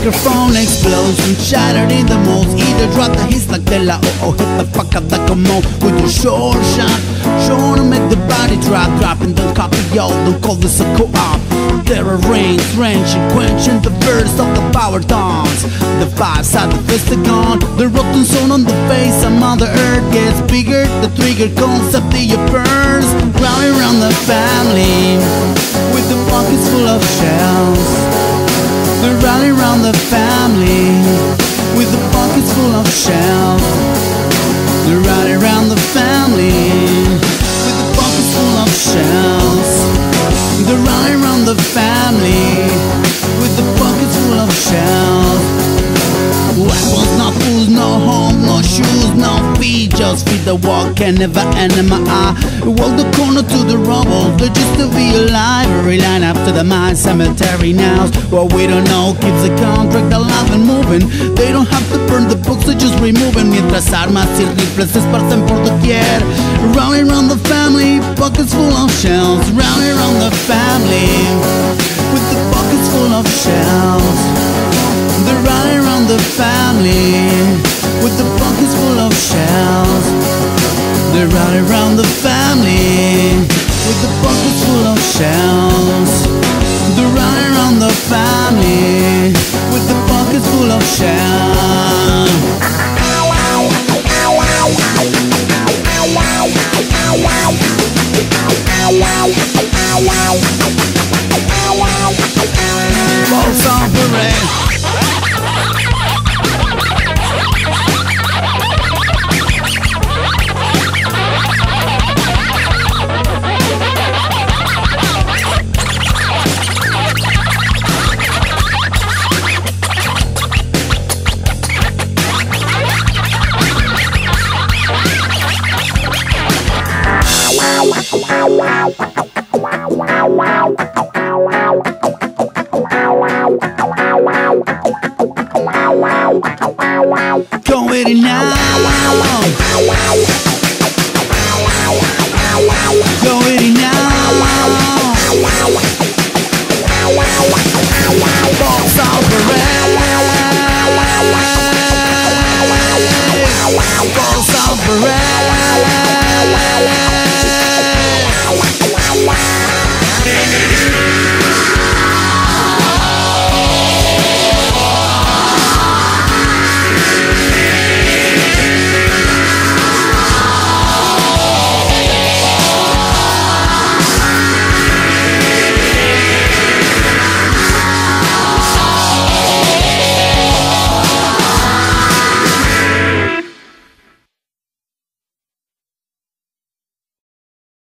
the microphone explodes and shattered in the most Either drop the hits like Della or, or hit the fuck up like a mo With your short shot Sure to make the body drop. Drop and don't copy y'all Don't call this a co-op. There are rains, drenching, quenching the verse of the power dance The five side, the gone. The rotten zone on the face of Mother Earth gets bigger. The trigger concept the burns Round around the family With the pockets full of shells around the family with the pockets full of shells. They rally around the family feet Just feed the walk and never end in my eye. Walk the corner to the rubble, just to be alive. Every line after the mine cemetery now What we don't know keeps the contract alive and moving. They don't have to burn the books, they just removing. Mientras armas y rifles esparcen por doquier. Rally around the family, pockets full of shells. Rally around the family pockets full of shells. They rally around the family with the pockets full of shells. They rally around the family with the pockets full of shells. Balls on parade. with it now. Go